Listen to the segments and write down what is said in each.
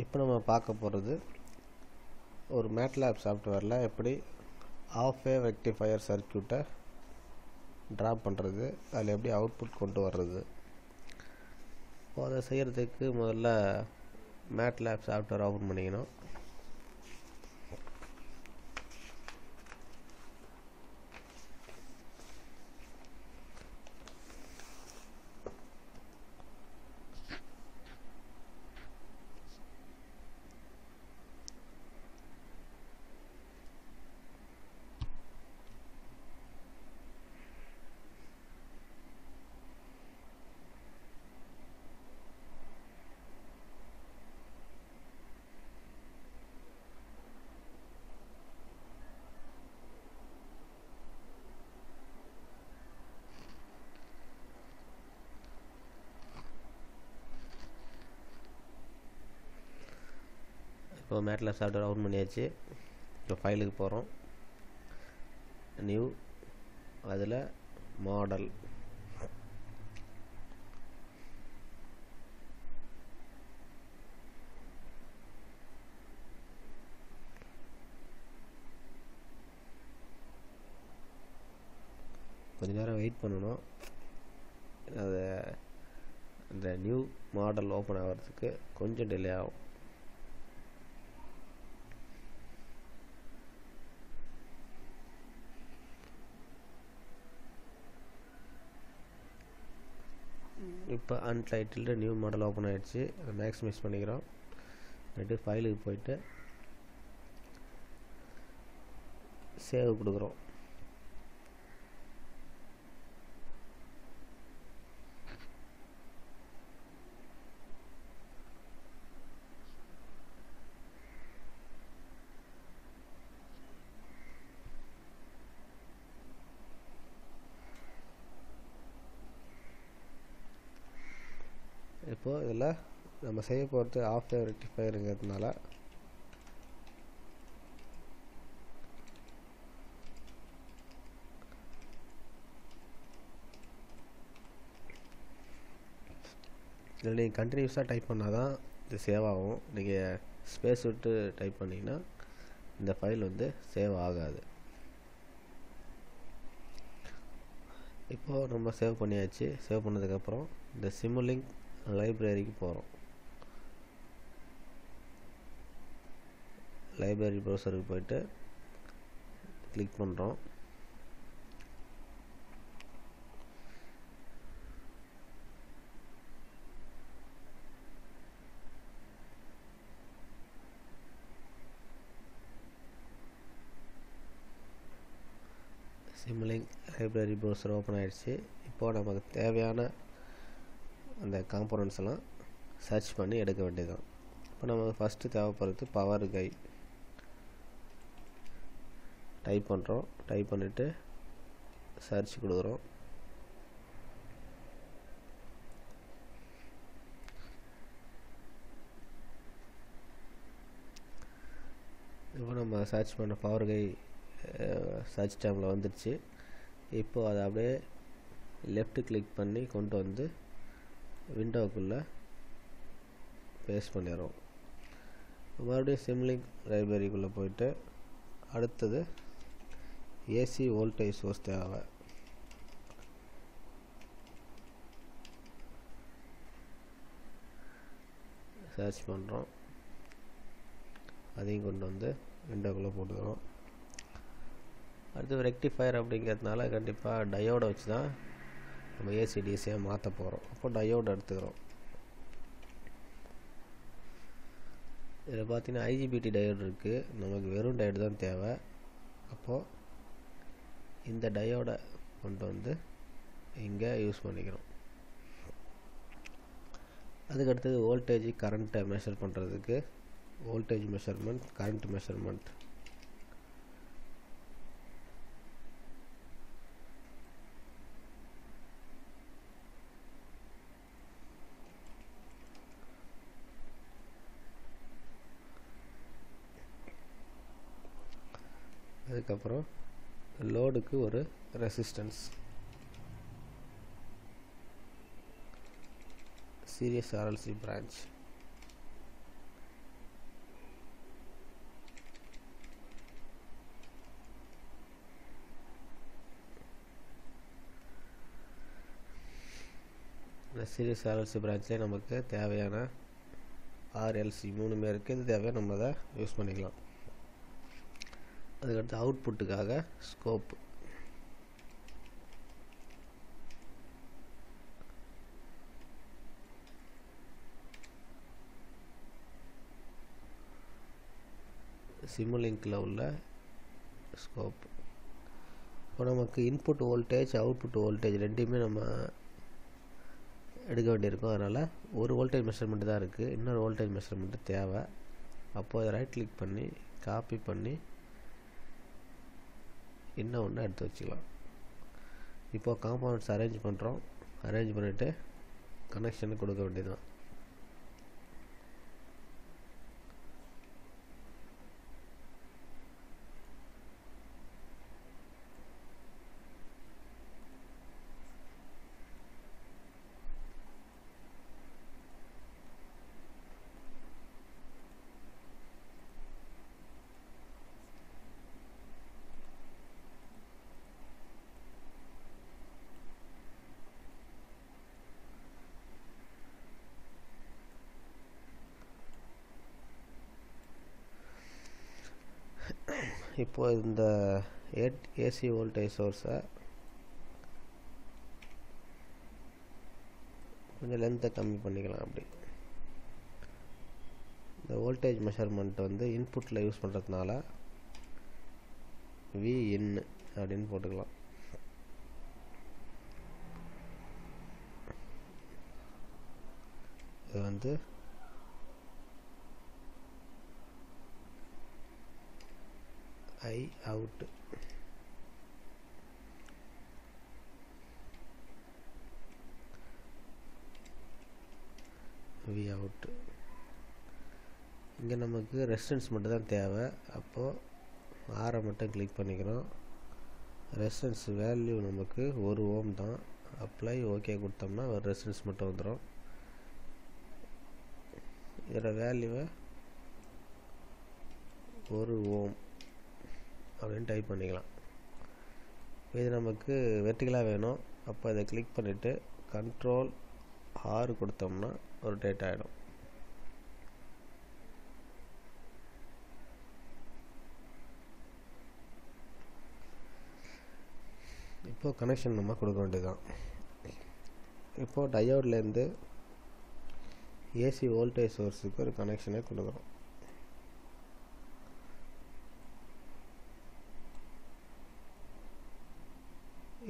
இப்போ நம்ம பார்க்க போகிறது ஒரு மேட்லேப் சாஃப்ட்வேரில் எப்படி ஆஃப் வேவ் ரெக்டிஃபையர் சர்க்கியூட்டை ட்ராப் பண்ணுறது அதில் எப்படி அவுட்புட் கொண்டு வர்றது. இப்போ அதை செய்கிறதுக்கு முதல்ல மேட்லேப் சாஃப்ட்வேர் ஓப்பன் பண்ணிக்கணும். இப்போ மேட்ல சாஃப்ட்வேர் அவுட் பண்ணியாச்சு. இப்போ ஃபைலுக்கு போகிறோம் நியூ அதில் மாடல் கொஞ்ச நேரம் வெயிட் பண்ணணும். அது அந்த நியூ மாடல் ஓப்பன் ஆகிறதுக்கு கொஞ்சம் டிலே ஆகும். இப்போ அன்டைட்டில்டு நியூ மாடல் ஓப்பன் ஆகிடுச்சு மேக்ஸிமைஸ் பண்ணிக்கிறோம். நெட்டு ஃபைலுக்கு போயிட்டு சேவ் கொடுக்குறோம் இப்போது இதில் நம்ம செய்ய போகிறது ஆஃப் வேவ் இதில் நீங்கள் கண்டினியூஸாக டைப் பண்ணால் தான் இது சேவ் ஆகும். நீங்கள் ஸ்பேஸ் விட்டு டைப் பண்ணிங்கன்னா இந்த ஃபைல் வந்து சேவ் ஆகாது. இப்போது நம்ம சேவ் பண்ணியாச்சு. சேவ் பண்ணதுக்கப்புறம் இந்த சிமுலிங் லைப்ரரிக்கு போகிறோம் லைப்ரரி ப்ரௌசருக்கு போயிட்டு கிளிக் பண்ணுறோம் சிம்லிங் லைப்ரரி ப்ரௌசர் ஓப்பன் ஆகிடுச்சு இப்போது நமக்கு தேவையான அந்த காம்போனன்ட்ஸ் எல்லாம் சர்ச் பண்ணி எடுக்க வேண்டியதுதான். இப்போ நமக்கு ஃபஸ்ட்டு தேவைப்படுறது பவர் கை டைப் பண்ணுறோம் டைப் பண்ணிவிட்டு சர்ச் கொடுக்குறோம். இப்போ நம்ம சர்ச் பண்ண பவர் கை சர்ச் டைமில் வந்துடுச்சு இப்போது அதை அப்படியே லெஃப்ட் கிளிக் பண்ணி கொண்டு வந்து விண்டோவுக்குள்ள பேஸ்ட் பண்ணிடுறோம். மறுபடியும் சிம்லிங் லைப்ரரிக்குள்ளே போயிட்டு அடுத்தது ஏசி வோல்டேஜ் சோர்ஸ் தேவை. சர்ச் பண்ணுறோம் அதையும் கொண்டு வந்து விண்டோக்குள்ளே போட்டுக்கிறோம். அடுத்து ரெக்டிஃபயர் அப்படிங்கிறதுனால கண்டிப்பாக டயோடை வச்சு தான் நம்ம ஏசிடிசியாக மாற்ற போகிறோம் அப்போ டயோடு எடுத்துக்கிறோம். இதில் பார்த்தீங்கன்னா ஐஜிபிடி டயோடு இருக்குது நமக்கு வெறும் டயோடு தான் தேவை. அப்போது இந்த டயோடை கொண்டு வந்து இங்கே யூஸ் பண்ணிக்கிறோம். அதுக்கடுத்தது வோல்டேஜ் கரண்ட்டை மெஷர் பண்ணுறதுக்கு வோல்டேஜ் மெஷர்மெண்ட் கரண்ட் மெஷர்மெண்ட் அதுக்கப்புறம் லோடுக்கு ஒரு ரெசிஸ்டன்ஸ் சீரியஸ் ஆர்எல்சி பிரான்ச் இந்த சீரியஸ் ஆர்எல்சி பிரான்ச்சில் நமக்கு தேவையான ஆர்எல்சி மூணுமே இருக்குது இது தேவையாக நம்ம அதை யூஸ் பண்ணிக்கலாம். அதுக்கடுத்து அவுட்புட்டுக்காக ஸ்கோப் சிமுலிங்கில் உள்ள ஸ்கோப் இப்போ நமக்கு இன்புட் வோல்டேஜ் அவுட்புட் வோல்டேஜ் ரெண்டையுமே நம்ம எடுக்க வேண்டியிருக்கும். அதனால் ஒரு வோல்டேஜ் மெஷர்மெண்ட் தான் இருக்குது இன்னொரு வோல்டேஜ் மெஷர்மெண்ட்டு தேவை. அப்போது ரைட் கிளிக் பண்ணி காப்பி பண்ணி இன்னும் ஒன்று எடுத்து வச்சுக்கலாம். இப்போது காம்பவுண்ட்ஸ் அரேஞ்ச் பண்ணுறோம் அரேஞ்ச் பண்ணிவிட்டு கனெக்ஷன் கொடுக்க வேண்டியதுதான். இப்போ இந்த ஏட் ஏசி வோல்டேஜ் சோர்ஸை கொஞ்சம் லென்த்தை கம்மி பண்ணிக்கலாம் அப்படி. இந்த வோல்டேஜ் மெஷர்மெண்ட் வந்து இன்புட்டில் யூஸ் பண்ணுறதுனால வி இன் அப்படின்னு போட்டுக்கலாம். இது வந்து ஐ அவுட் வி அவுட் இங்கே நமக்கு ரெசிஸ்டன்ஸ் மட்டும் தான் தேவை அப்போது ஆரை மட்டும் கிளிக் பண்ணிக்கிறோம். ரெசிஸ்டன்ஸ் வேல்யூ நமக்கு ஒரு ஓம் தான். அப்ளை ஓகே கொடுத்தோம்னா ஒரு ரெசிஸ்டன்ஸ் மட்டும் வந்துடும் இதோட வேல்யூவை ஒரு ஓம் அப்படின்னு டைப் பண்ணிக்கலாம். இது நமக்கு வெர்டிகலாக வேணும். அப்போ இதை கிளிக் பண்ணிவிட்டு கண்ட்ரோல் ஆறு கொடுத்தோம்னா ஒரு டேட் ஆகிடும் இப்போது கனெக்ஷன் நம்ம கொடுக்க வேண்டியதுதான். இப்போது டயோட்லேருந்து ஏசி வோல்டேஜ் சோர்ஸுக்கு ஒரு கனெக்ஷனே கொடுக்குறோம்.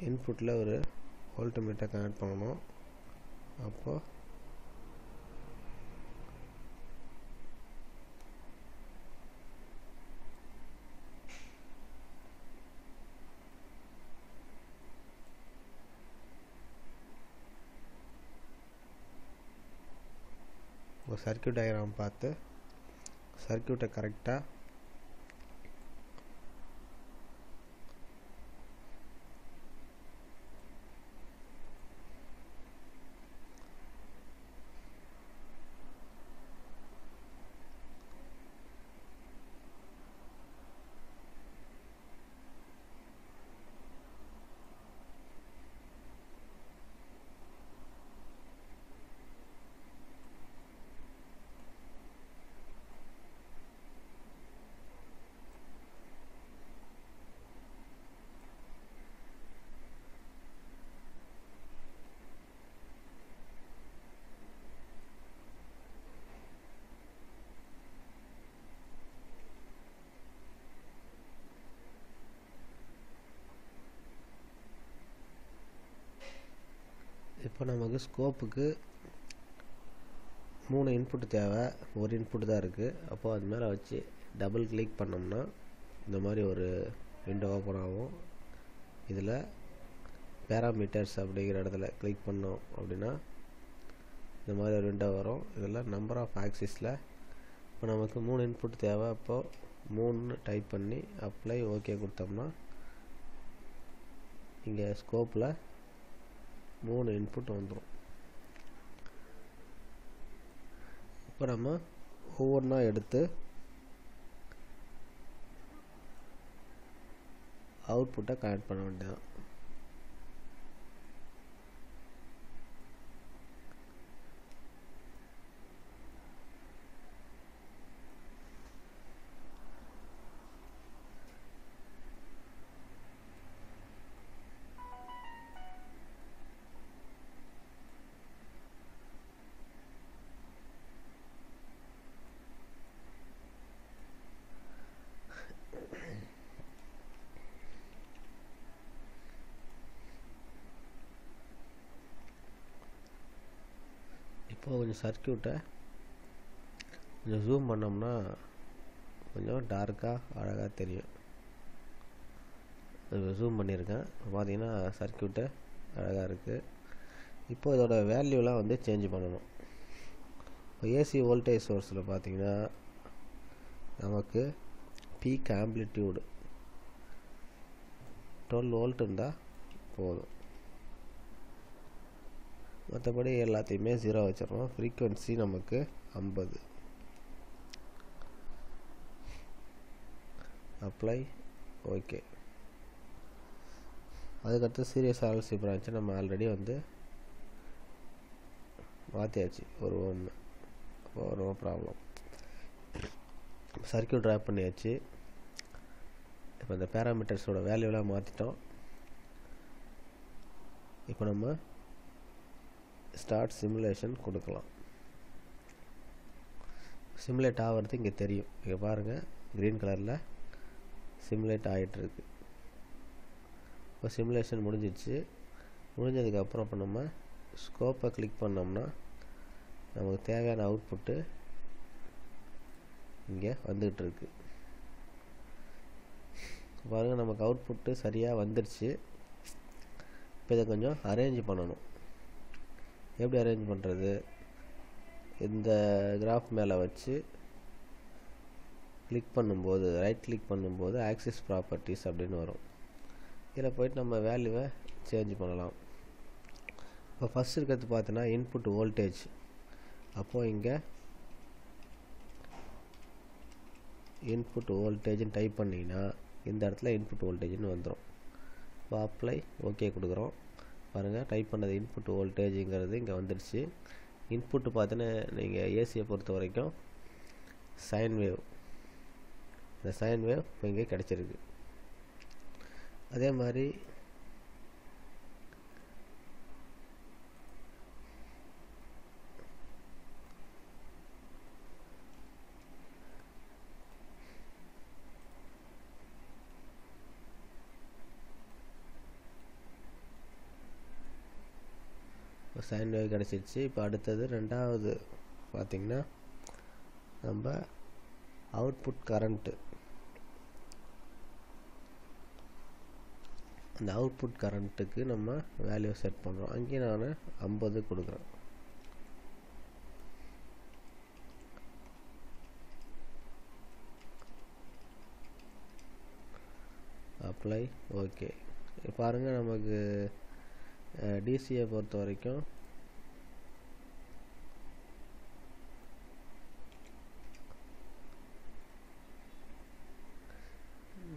இன்புட்டில் ஒரு வோல்ட்மீட்டர் கனெக்ட் பண்ணணும். அப்போது சர்க்கியூட் டயக்ராம் பார்த்து சர்க்கியூட்டை கரெக்டாக இப்போ நமக்கு ஸ்கோப்புக்கு மூணு இன்புட் தேவை. ஒரு இன்புட் தான் இருக்குது அப்போது அது மேலே வச்சு டபுள் கிளிக் பண்ணோம்னா இந்த மாதிரி ஒரு விண்டோ ஓப்பன் ஆகும். இதில் பேராமீட்டர்ஸ் அப்படிங்கிற இடத்துல கிளிக் பண்ணோம் அப்படின்னா இந்த மாதிரி ஒரு விண்டோ வரும். இதில் நம்பர் ஆஃப் ஆக்சிஸில் இப்போ நமக்கு மூணு இன்புட் தேவை. அப்போது மூணு டைப் பண்ணி அப்ளை ஓகே கொடுத்தோம்னா இங்கே ஸ்கோப்பில் மூணு இன்புட் வந்துடும் இப்போ நம்ம ஒவ்வொன்றா எடுத்து அவுட்புட்டை கனெக்ட் பண்ண வேண்டியதான் இப்போ கொஞ்சம் சர்க்கியூட்டை கொஞ்சம் ஜூம் பண்ணோம்னா கொஞ்சம் டார்க்காக அழகாக தெரியும். ஜூம் பண்ணியிருக்கேன். பார்த்தீங்கன்னா சர்க்கியூட்டு அழகாக இருக்குது இப்போ இதோட வேல்யூலாம் வந்து சேஞ்ச் பண்ணணும். இப்போ ஏசி வோல்டேஜ் சோர்ஸில் பார்த்தீங்கன்னா நமக்கு பீக் ஆம்பிளிட்யூடு டுவெல் வோல்ட் இருந்தால் போதும். மற்றபடி எல்லாத்தையுமே ஜீரோ வச்சிடணும் ஃப்ரீக்குவென்சி நமக்கு ஐம்பது. அப்ளை ஓகே அதுக்கடுத்து சீரியஸ் ஆர்எல்சி பிரான்ச்சை நம்ம ஆல்ரெடி வந்து மாற்றியாச்சு ஒரு ஒன்று ஒரு ப்ராப்ளம் சர்க்கியூட் ட்ராப் பண்ணியாச்சு. இப்போ இந்த பேராமீட்டர்ஸோட வேல்யூலாம் மாற்றிட்டோம் இப்போ நம்ம ஸ்டார்ட் சிமுலேஷன் கொடுக்கலாம். சிமுலேட் ஆகிறது இங்கே தெரியும். இங்கே பாருங்கள் க்ரீன் கலரில் சிமுலேட் ஆகிட்டுருக்கு இப்போ சிமுலேஷன் முடிஞ்சிடுச்சு. முடிஞ்சதுக்கப்புறம் இப்போ நம்ம ஸ்கோப்பை கிளிக் பண்ணோம்னா நமக்கு தேவையான அவுட்புட்டு இங்கே வந்துக்கிட்டு இருக்கு பாருங்கள் நமக்கு அவுட்புட்டு சரியாக வந்துடுச்சு. இப்போ இதை கொஞ்சம் அரேஞ்ச் பண்ணணும். எப்படி அரேஞ்ச் பண்ணுறது இந்த கிராஃப் மேலே வச்சு கிளிக் பண்ணும்போது ரைட் கிளிக் பண்ணும்போது ஆக்சிஸ் ப்ராப்பர்ட்டிஸ் அப்படின்னு வரும். இதில் போயிட்டு நம்ம வேல்யூவை சேஞ்ச் பண்ணலாம். இப்போ ஃபஸ்ட் இருக்கிறது பார்த்தோன்னா இன்புட் வோல்டேஜ் அப்போது இங்கே இன்புட் வோல்டேஜ்னு டைப் பண்ணிங்கன்னா இந்த இடத்துல இன்புட் வோல்டேஜ்னு வந்துடும் இப்போ அப்ளை ஓகே கொடுக்குறோம். பாருங்கள் டைப் பண்ணது இன்புட் வோல்டேஜுங்கிறது இங்கே வந்துடுச்சு. இன்புட்டு பார்த்தீங்கன்னா நீங்கள் ஏசியை பொறுத்த வரைக்கும் சைன் வேவ் இந்த சைன் வேவ் இப்போ இங்கே கிடச்சிருக்கு. அதே மாதிரி சைன் வேவ் கிடச்சிருச்சு. இப்போ அடுத்தது ரெண்டாவது பார்த்திங்கன்னா நம்ம அவுட்புட் கரண்ட்டு அந்த அவுட்புட் கரண்ட்டுக்கு நம்ம வேல்யூ செட் பண்ணுறோம் அங்கேயும் நான் ஐம்பது கொடுக்குறேன். அப்ளை ஓகே பாருங்கள் நமக்கு டிசியை பொறுத்த வரைக்கும்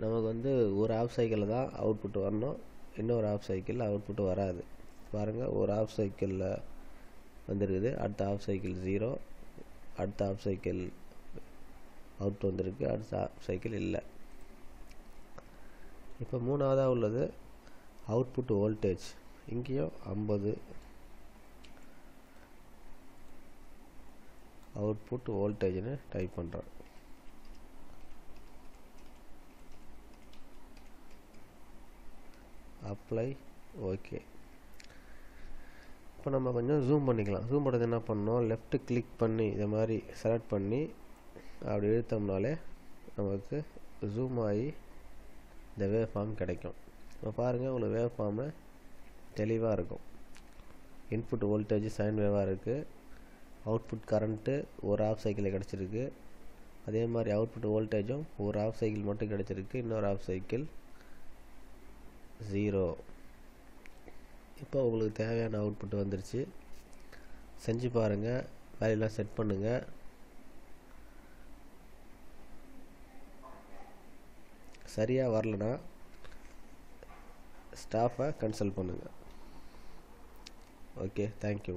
நமக்கு வந்து ஒரு ஆஃப் சைக்கிளில் தான் அவுட்புட் வரணும். இன்னொரு ஆஃப் சைக்கிளில் அவுட்புட் வராது. பாருங்கள் ஒரு ஆஃப் சைக்கிளில் வந்துருக்குது. அடுத்த ஆஃப் சைக்கிள் ஜீரோ அடுத்த ஆஃப் சைக்கிள் அவுட் வந்திருக்கு. அடுத்த ஆஃப் சைக்கிள் இல்லை. இப்போ மூணாவதாக உள்ளது அவுட்புட் வோல்டேஜ் இங்கேயும் ஐம்பது. அவுட்புட் வோல்டேஜ்னு டைப் பண்ணுறேன் அப்ளை ஓகே இப்போ நம்ம கொஞ்சம் ஜூம் பண்ணிக்கலாம். ஜூம் பண்ணுறது என்ன பண்ணோம் லெஃப்ட் கிளிக் பண்ணி இதை மாதிரி செலக்ட் பண்ணி அப்படி இழுத்தோம்னாலே நமக்கு ஜூம் ஆகி இந்த வேவ் ஃபார்ம் கிடைக்கும். இப்போ பாருங்கள் உங்களுக்கு வேவ் ஃபார்மை தெளிவாக இருக்கும். இன்புட் வோல்டேஜ் சைன் வேவாக இருக்குது அவுட்புட் கரண்ட்டு ஒரு ஆஃப் சைக்கிளில் கிடச்சிருக்கு. அதே மாதிரி அவுட்புட் வோல்டேஜும் ஒரு ஆஃப் சைக்கிள் மட்டும் கிடச்சிருக்கு. இன்னொரு ஆஃப் சைக்கிள் ஜீரோ இப்போ உங்களுக்கு தேவையான அவுட்புட் வந்துருச்சு. செஞ்சு பாருங்கள் வேலையெல்லாம் செட் பண்ணுங்கள் சரியாக வரலனா ஸ்டாஃபை கன்சல்ட் பண்ணுங்கள் ஓகே தேங்க்யூ